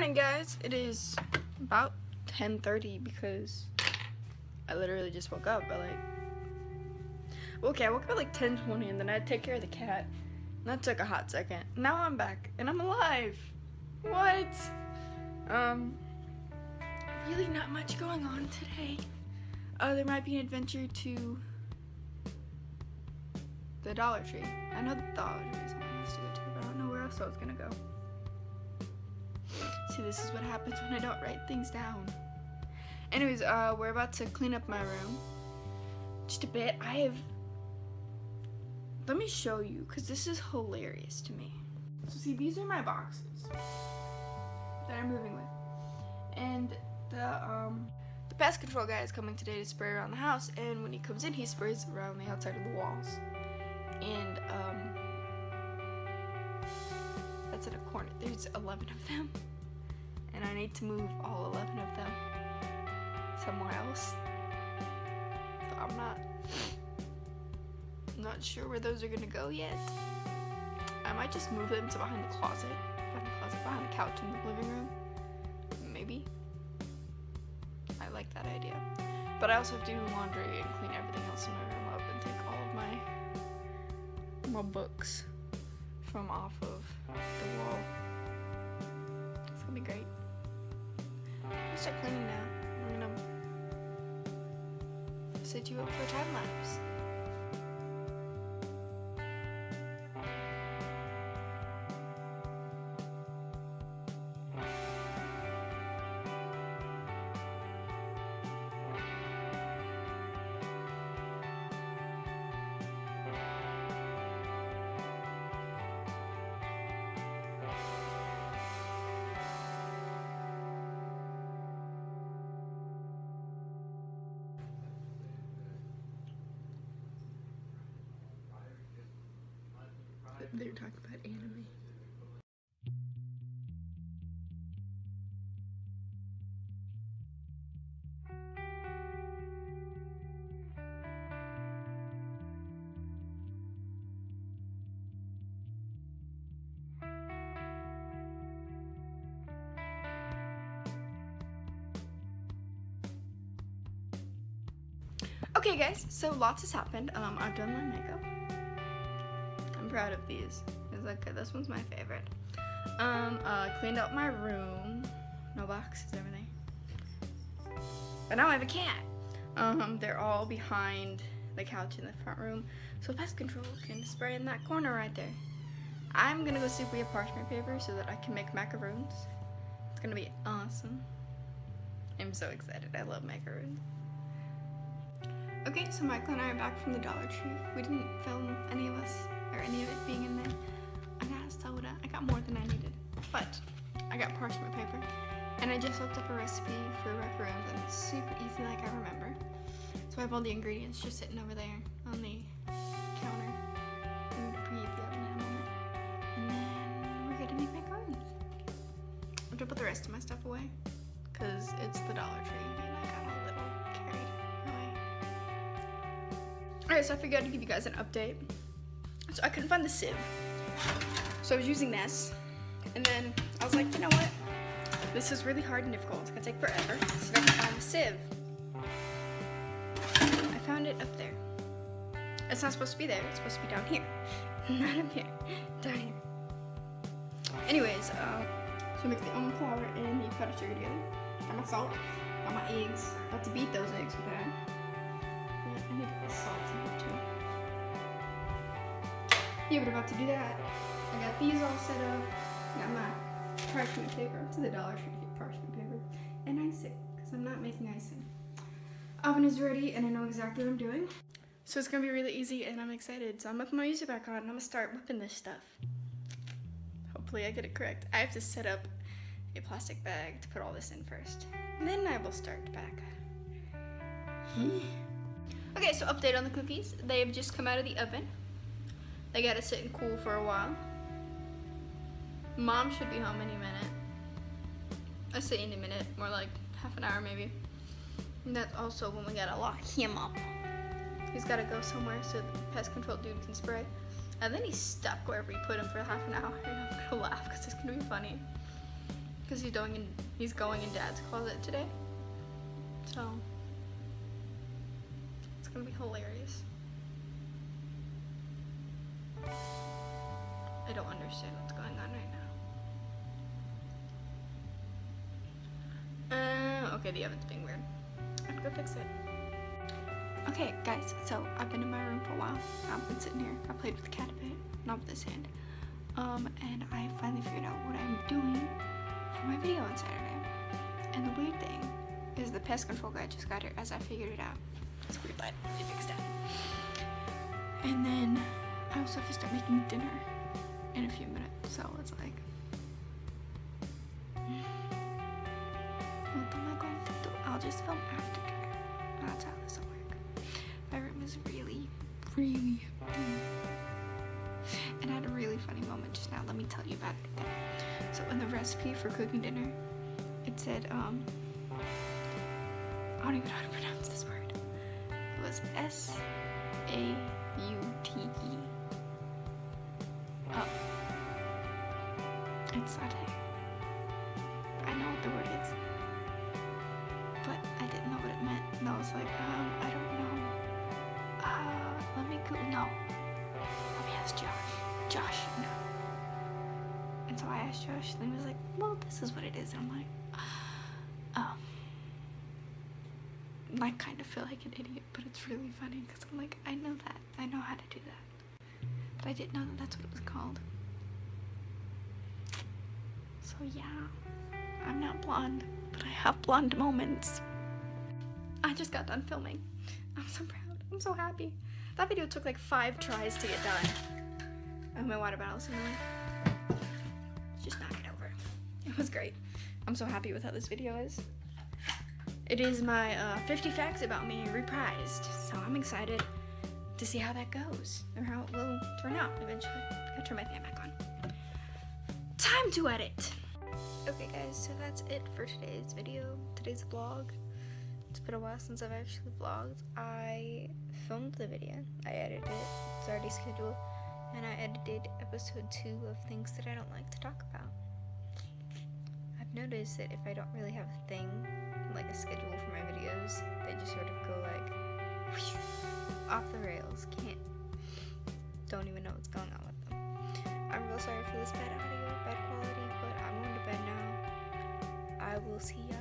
morning, guys. It is about 10:30 because I literally just woke up. But like, okay, I woke up at like 10:20, and then I had to take care of the cat. And that took a hot second. Now I'm back, and I'm alive. What? Um, really not much going on today. Uh, there might be an adventure to the Dollar Tree. I know the Dollar Tree is something else to go to, but I don't know where else I was gonna go. See, this is what happens when I don't write things down. Anyways, uh, we're about to clean up my room. Just a bit. I have. Let me show you, because this is hilarious to me. So, see, these are my boxes that I'm moving with. And the, um, the pest control guy is coming today to spray around the house, and when he comes in, he sprays around the outside of the walls. And, um, that's in a corner. There's 11 of them and I need to move all 11 of them somewhere else. So I'm not I'm not sure where those are gonna go yet. I might just move them to behind the closet, behind the closet, behind the couch in the living room. Maybe. I like that idea. But I also have to do laundry and clean everything else in my room up and take all of my my books from off of start cleaning now. I'm gonna set you up for a time lapse. They're talking about anime. Okay guys, so lots has happened. Um, I've done my makeup proud of these. It's like this one's my favorite. Um, uh, cleaned out my room. No boxes, everything. But now I have a cat. Um, they're all behind the couch in the front room. So pest control can spray in that corner right there. I'm gonna go see if we have parchment paper so that I can make macaroons. It's gonna be awesome. I'm so excited. I love macaroons. Okay, so Michael and I are back from the Dollar Tree. We didn't film any of us any of it being in there. I got soda. I got more than I needed. But I got parchment paper. And I just looked up a recipe for macaroons and it's super easy like I remember. So I have all the ingredients just sitting over there on the counter. I'm gonna in a moment. And then we're gonna make macaroons. I'm gonna put the rest of my stuff away because it's the Dollar Tree and I got a little. Alright, so I figured I'd give you guys an update so I couldn't find the sieve. So I was using this. And then I was like, you know what? This is really hard and difficult. It's gonna take forever. So I can find the sieve. I found it up there. It's not supposed to be there. It's supposed to be down here. not up here. Down here. Anyways, uh, so mix the almond flour and the powdered sugar together. Got my salt. Got my eggs. About to beat those eggs with that. Yeah, but about to do that, I got these all set up. Got my parchment paper. To the Dollar Tree get parchment paper. And icing, because I'm not making icing. Oven is ready, and I know exactly what I'm doing. So it's gonna be really easy, and I'm excited. So I'm gonna put my music back on, and I'm gonna start whipping this stuff. Hopefully I get it correct. I have to set up a plastic bag to put all this in first. Then I will start back. okay, so update on the cookies. They have just come out of the oven. They gotta sit and cool for a while. Mom should be home any minute. I say any minute, more like half an hour maybe. And that's also when we gotta lock him up. He's gotta go somewhere so the pest control dude can spray. And then he's stuck wherever you put him for half an hour. And I'm gonna laugh because it's gonna be funny. because he's going in he's going in dad's closet today. So it's gonna be hilarious. I don't understand what's going on right now. Uh, okay, the oven's being weird. I have to go fix it. Okay, guys, so I've been in my room for a while. I've been sitting here. I played with the cat a bit, not with this hand. Um, and I finally figured out what I'm doing for my video on Saturday. And the weird thing is the pest control guy just got here as I figured it out. It's weird, but we fixed it. And then I also have to start making dinner in a few minutes, so it's like. What am I going to do? I'll just film after dinner. That's how this will work. My room is really, really empty. And I had a really funny moment just now. Let me tell you about it. So in the recipe for cooking dinner, it said, um, I don't even know how to pronounce this word. It was S A U T E. Oh. It's saute. I know what the word is. But I didn't know what it meant. And I was like, um, I don't know. Uh, let me go. No. Let me ask Josh. Josh, no. And so I asked Josh, and he was like, well, this is what it is. And I'm like, oh. I kind of feel like an idiot, but it's really funny because I'm like, I know that. I know how to do that. But I didn't know that that's what it was called. So yeah, I'm not blonde, but I have blonde moments. I just got done filming. I'm so proud. I'm so happy. That video took like five tries to get done. Oh, my water bottle's in the way. Just knock it over. It was great. I'm so happy with how this video is. It is my uh, 50 facts about me reprised, so I'm excited to see how that goes or how it will turn out eventually. Gotta turn my fan back on. Time to edit. Okay, guys, so that's it for today's video, today's vlog. It's been a while since I've actually vlogged. I filmed the video, I edited it, it's already scheduled, and I edited episode two of things that I don't like to talk about. I've noticed that if I don't really have a thing, like a schedule for my videos, they just sort of go like off the. Don't even know what's going on with them. I'm real sorry for this bad audio, bad quality, but I'm going to bed now. I will see y'all